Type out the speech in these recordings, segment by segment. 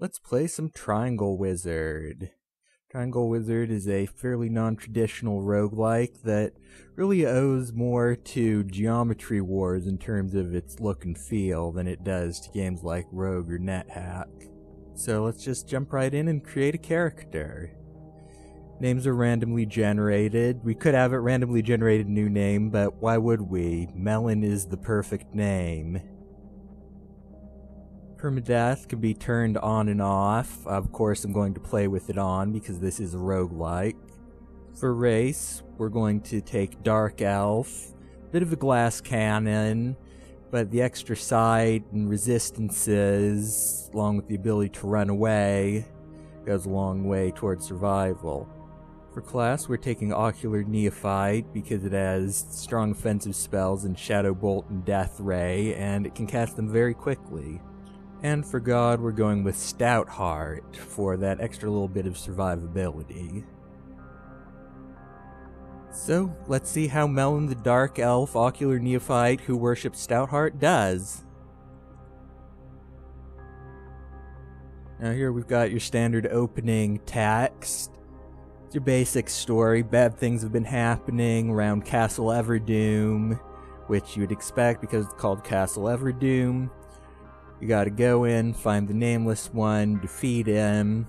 let's play some Triangle Wizard. Triangle Wizard is a fairly non-traditional roguelike that really owes more to Geometry Wars in terms of its look and feel than it does to games like Rogue or NetHack. So let's just jump right in and create a character. Names are randomly generated. We could have it randomly generated new name, but why would we? Melon is the perfect name. Permadeath can be turned on and off. Of course, I'm going to play with it on because this is roguelike. For race, we're going to take Dark Elf, bit of a glass cannon, but the extra sight and resistances, along with the ability to run away, goes a long way towards survival. For class, we're taking Ocular Neophyte because it has strong offensive spells in Shadow Bolt and Death Ray, and it can cast them very quickly. And for God, we're going with Stout Heart for that extra little bit of survivability. So, let's see how Melon the Dark Elf, Ocular Neophyte who worships Stoutheart does. Now, here we've got your standard opening text. It's your basic story. Bad things have been happening around Castle Everdoom, which you would expect because it's called Castle Everdoom. You gotta go in, find the Nameless One, defeat him.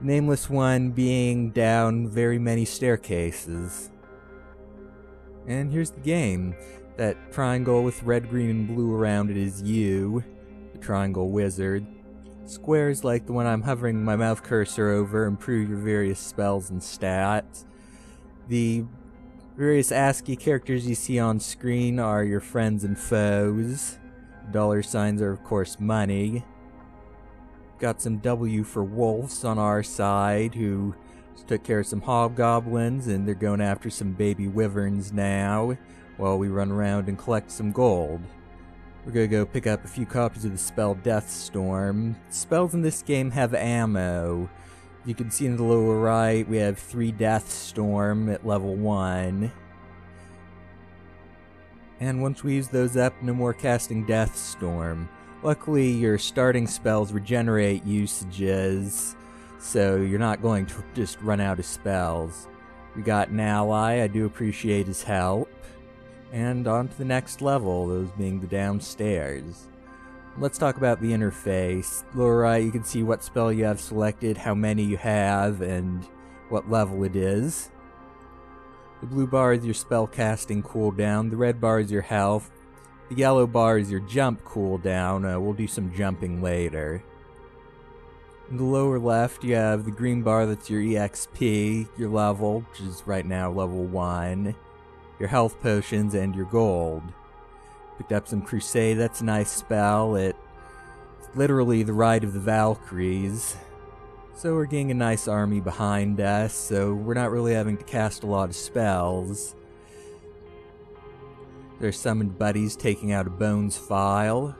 Nameless One being down very many staircases. And here's the game. That triangle with red, green, and blue around it is you, the Triangle Wizard. Squares like the one I'm hovering my mouth cursor over improve your various spells and stats. The various ASCII characters you see on screen are your friends and foes. Dollar signs are, of course, money. Got some W for wolves on our side who took care of some hobgoblins, and they're going after some baby wyverns now while we run around and collect some gold. We're gonna go pick up a few copies of the spell Deathstorm. Spells in this game have ammo. You can see in the lower right, we have three Deathstorm at level 1. And once we use those up, no more casting Deathstorm. Luckily, your starting spells regenerate usages, so you're not going to just run out of spells. We got an ally, I do appreciate his help. And on to the next level, those being the downstairs. Let's talk about the interface. Lower right, you can see what spell you have selected, how many you have, and what level it is. The blue bar is your spell casting cooldown, the red bar is your health, the yellow bar is your jump cooldown. Uh, we'll do some jumping later. In the lower left, you have the green bar that's your EXP, your level, which is right now level 1, your health potions, and your gold. Picked up some Crusade, that's a nice spell. It, it's literally the Ride of the Valkyries. So we're getting a nice army behind us, so we're not really having to cast a lot of spells. There's summoned buddies taking out a bones file.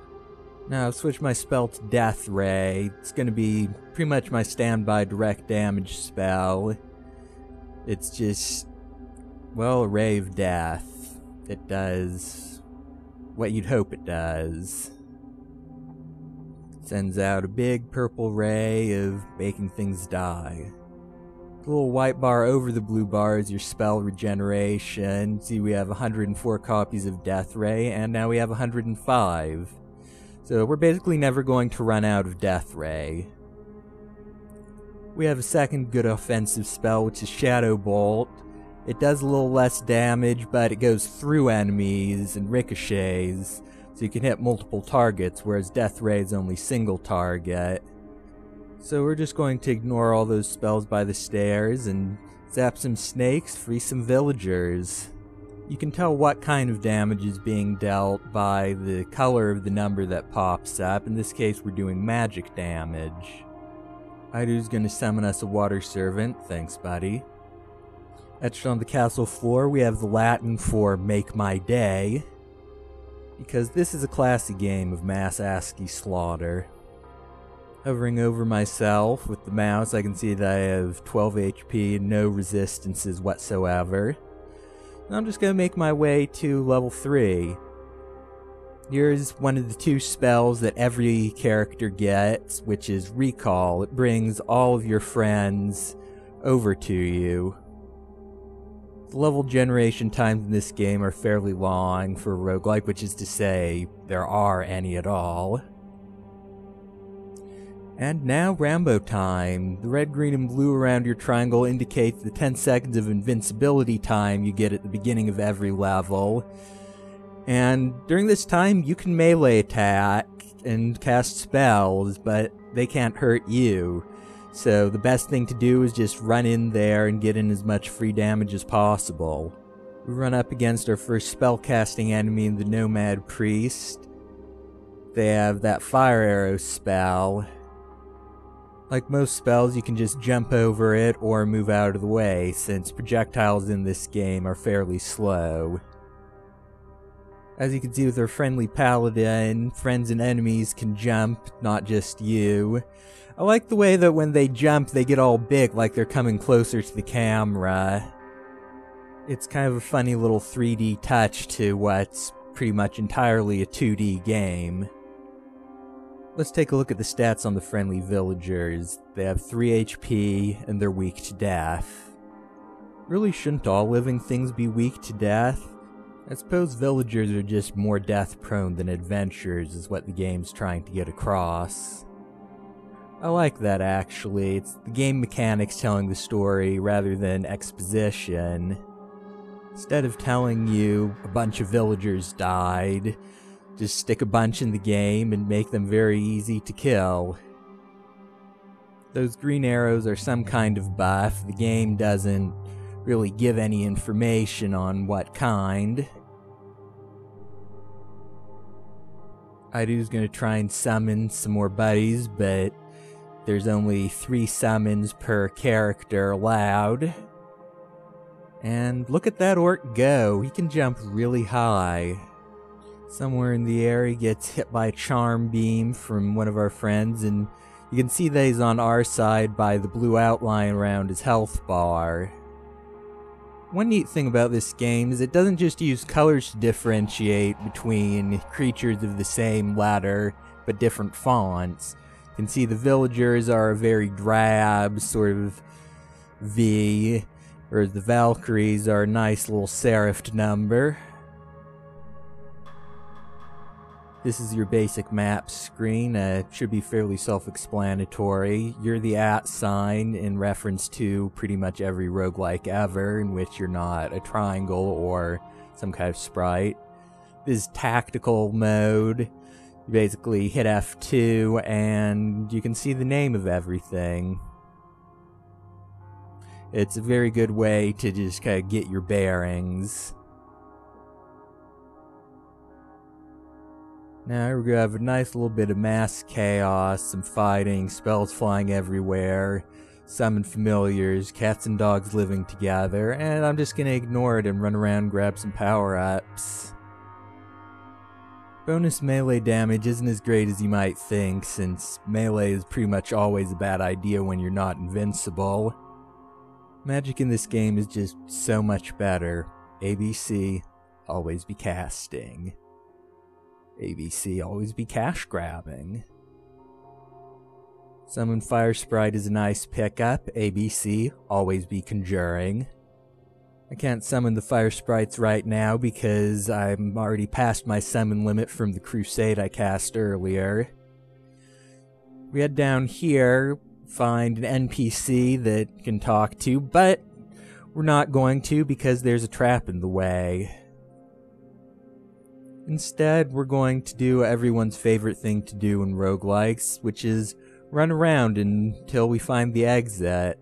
Now I've switched my spell to Death Ray. It's gonna be pretty much my standby direct damage spell. It's just, well, a ray of death. It does what you'd hope it does. Sends out a big purple ray of making things die. The little white bar over the blue bar is your spell regeneration. See, we have 104 copies of Death Ray, and now we have 105. So we're basically never going to run out of Death Ray. We have a second good offensive spell, which is Shadow Bolt. It does a little less damage, but it goes through enemies and ricochets, so you can hit multiple targets, whereas Death Ray is only single target. So we're just going to ignore all those spells by the stairs and zap some snakes, free some villagers. You can tell what kind of damage is being dealt by the color of the number that pops up. In this case, we're doing magic damage. Idu's gonna summon us a water servant. Thanks, buddy. Etched on the castle floor, we have the Latin for make my day because this is a classy game of mass ASCII slaughter. Hovering over myself with the mouse, I can see that I have 12 HP and no resistances whatsoever. I'm just gonna make my way to level 3. Here's one of the two spells that every character gets, which is Recall. It brings all of your friends over to you. The level generation times in this game are fairly long for roguelike, which is to say, there are any at all. And now Rambo time. The red, green, and blue around your triangle indicates the 10 seconds of invincibility time you get at the beginning of every level. And during this time, you can melee attack and cast spells, but they can't hurt you. So the best thing to do is just run in there and get in as much free damage as possible. We run up against our first spellcasting enemy, the Nomad Priest. They have that fire arrow spell. Like most spells, you can just jump over it or move out of the way, since projectiles in this game are fairly slow. As you can see with our friendly paladin, friends and enemies can jump, not just you. I like the way that when they jump, they get all big, like they're coming closer to the camera. It's kind of a funny little 3D touch to what's pretty much entirely a 2D game. Let's take a look at the stats on the friendly villagers. They have 3 HP, and they're weak to death. Really shouldn't all living things be weak to death? I suppose villagers are just more death prone than adventurers, is what the game's trying to get across. I like that actually. It's the game mechanics telling the story rather than exposition. Instead of telling you a bunch of villagers died, just stick a bunch in the game and make them very easy to kill. Those green arrows are some kind of buff. The game doesn't really give any information on what kind. Idu's gonna try and summon some more buddies, but there's only three summons per character allowed. And look at that orc go. He can jump really high. Somewhere in the air, he gets hit by a charm beam from one of our friends, and you can see that he's on our side by the blue outline around his health bar. One neat thing about this game is it doesn't just use colors to differentiate between creatures of the same letter, but different fonts. You can see the villagers are a very drab sort of V, whereas the Valkyries are a nice little serifed number. This is your basic map screen. Uh, it should be fairly self-explanatory. You're the at sign in reference to pretty much every roguelike ever in which you're not a triangle or some kind of sprite. This is tactical mode. You basically hit F2 and you can see the name of everything. It's a very good way to just kind of get your bearings. Now gonna have a nice little bit of mass chaos, some fighting, spells flying everywhere, summon familiars, cats and dogs living together, and I'm just gonna ignore it and run around grab some power-ups. Bonus melee damage isn't as great as you might think, since melee is pretty much always a bad idea when you're not invincible. Magic in this game is just so much better. ABC, always be casting. ABC always be cash grabbing. Summon Fire Sprite is a nice pickup. ABC always be conjuring. I can't summon the Fire Sprites right now because I'm already past my summon limit from the Crusade I cast earlier. We head down here, find an NPC that can talk to, but we're not going to because there's a trap in the way. Instead, we're going to do everyone's favorite thing to do in roguelikes, which is run around until we find the exit.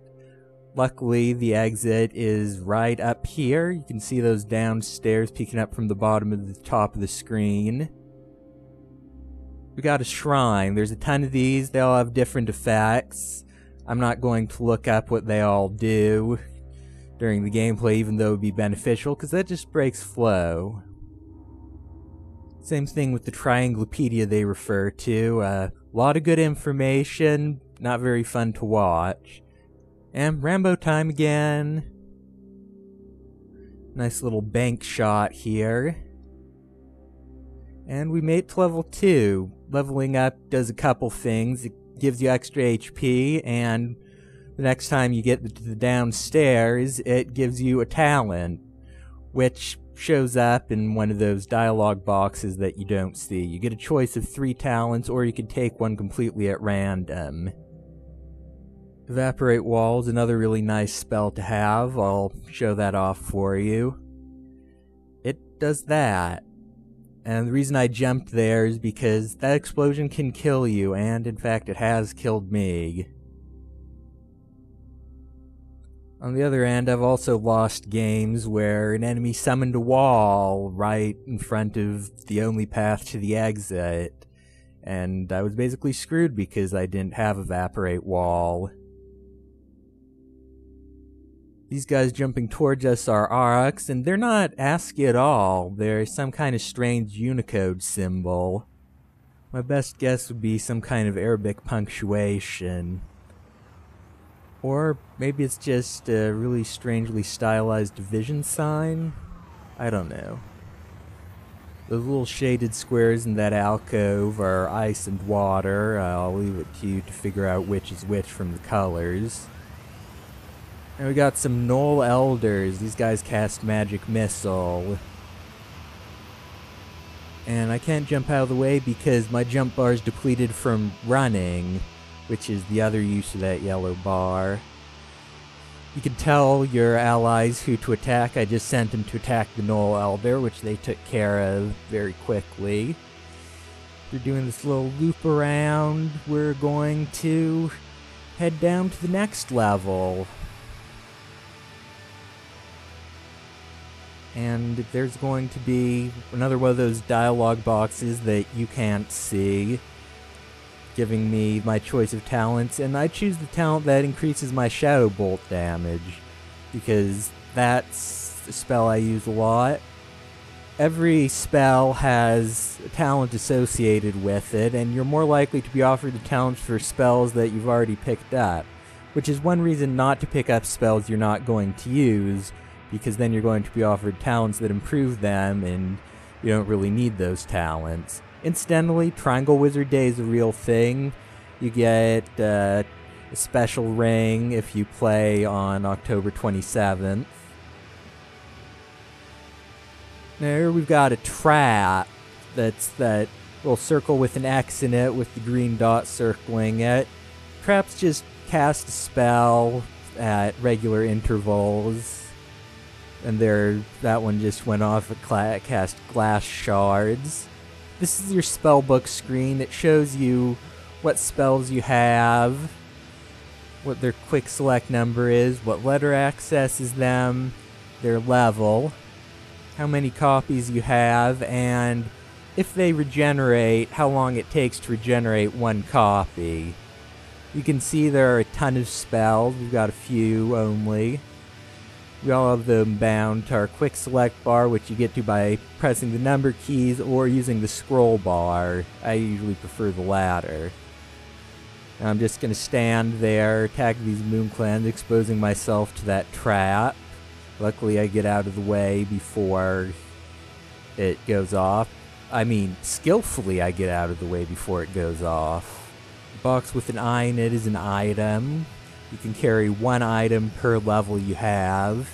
Luckily, the exit is right up here. You can see those downstairs peeking up from the bottom of the top of the screen. We got a shrine. There's a ton of these. They all have different effects. I'm not going to look up what they all do during the gameplay, even though it would be beneficial, because that just breaks flow. Same thing with the Trianglopedia they refer to. A uh, lot of good information, not very fun to watch. And Rambo time again. Nice little bank shot here. And we made it to level 2. Leveling up does a couple things. It gives you extra HP, and the next time you get to the downstairs, it gives you a talent, which shows up in one of those dialogue boxes that you don't see. You get a choice of three talents, or you can take one completely at random. Evaporate Walls, another really nice spell to have. I'll show that off for you. It does that. And the reason I jumped there is because that explosion can kill you, and in fact it has killed me. On the other end, I've also lost games where an enemy summoned a wall right in front of the only path to the exit, and I was basically screwed because I didn't have Evaporate Wall. These guys jumping towards us are Aurochs, and they're not ASCII at all. They're some kind of strange Unicode symbol. My best guess would be some kind of Arabic punctuation. Or maybe it's just a really strangely stylized division sign? I don't know. The little shaded squares in that alcove are ice and water. Uh, I'll leave it to you to figure out which is which from the colors. And we got some Gnoll Elders. These guys cast Magic Missile. And I can't jump out of the way because my jump bar is depleted from running which is the other use of that yellow bar. You can tell your allies who to attack. I just sent them to attack the Gnoll Elder, which they took care of very quickly. We're doing this little loop around. We're going to head down to the next level. And there's going to be another one of those dialogue boxes that you can't see giving me my choice of talents, and I choose the talent that increases my Shadow Bolt damage, because that's a spell I use a lot. Every spell has a talent associated with it, and you're more likely to be offered the talents for spells that you've already picked up, which is one reason not to pick up spells you're not going to use, because then you're going to be offered talents that improve them, and you don't really need those talents. Incidentally, Triangle Wizard Day is a real thing. You get uh, a special ring if you play on October 27th. There we've got a trap that's that little circle with an X in it with the green dot circling it. Traps just cast a spell at regular intervals. And there, that one just went off a cast glass shards. This is your spellbook screen. It shows you what spells you have, what their quick select number is, what letter accesses them, their level, how many copies you have, and if they regenerate, how long it takes to regenerate one copy. You can see there are a ton of spells. We've got a few only. We all have them bound to our quick select bar, which you get to by pressing the number keys or using the scroll bar. I usually prefer the latter. Now I'm just going to stand there, attack these moonclans, exposing myself to that trap. Luckily I get out of the way before it goes off. I mean, skillfully I get out of the way before it goes off. Box with an eye in it is an item. You can carry one item per level you have.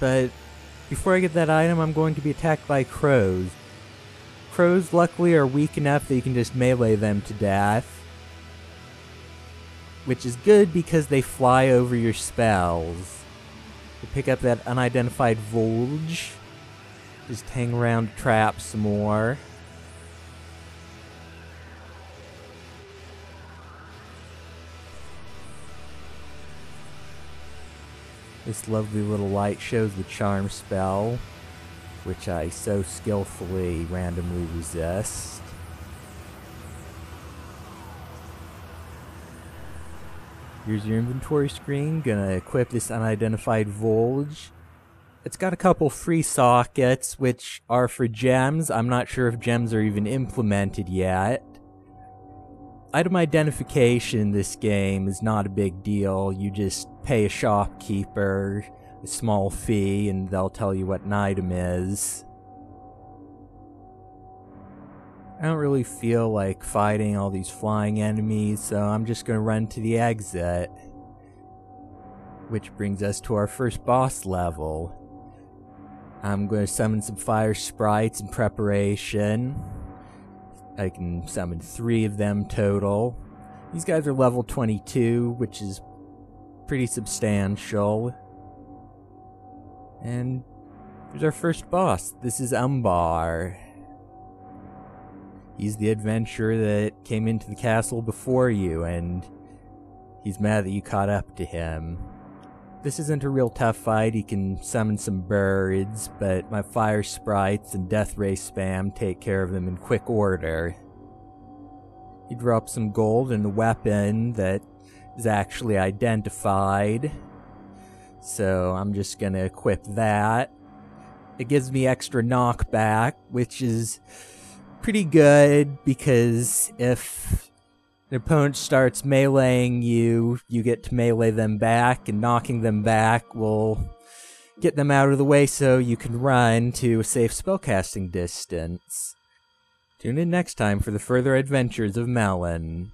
But before I get that item, I'm going to be attacked by crows. Crows, luckily, are weak enough that you can just melee them to death. Which is good because they fly over your spells. Pick up that unidentified Voulge. Just hang around trap some more. This lovely little light shows the charm spell, which I so skillfully randomly resist. Here's your inventory screen. Gonna equip this unidentified Voulge. It's got a couple free sockets, which are for gems. I'm not sure if gems are even implemented yet. Item identification in this game is not a big deal. You just pay a shopkeeper a small fee and they'll tell you what an item is. I don't really feel like fighting all these flying enemies, so I'm just gonna run to the exit. Which brings us to our first boss level. I'm going to summon some fire sprites in preparation. I can summon three of them total. These guys are level 22, which is pretty substantial. And here's our first boss. This is Umbar. He's the adventurer that came into the castle before you, and he's mad that you caught up to him. This isn't a real tough fight, he can summon some birds, but my fire sprites and death ray spam take care of them in quick order. He drops some gold and a weapon that is actually identified. So I'm just gonna equip that. It gives me extra knockback, which is pretty good because if the opponent starts meleeing you, you get to melee them back, and knocking them back will get them out of the way so you can run to a safe spellcasting distance. Tune in next time for the further adventures of Melon.